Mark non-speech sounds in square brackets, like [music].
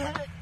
Hey! [laughs]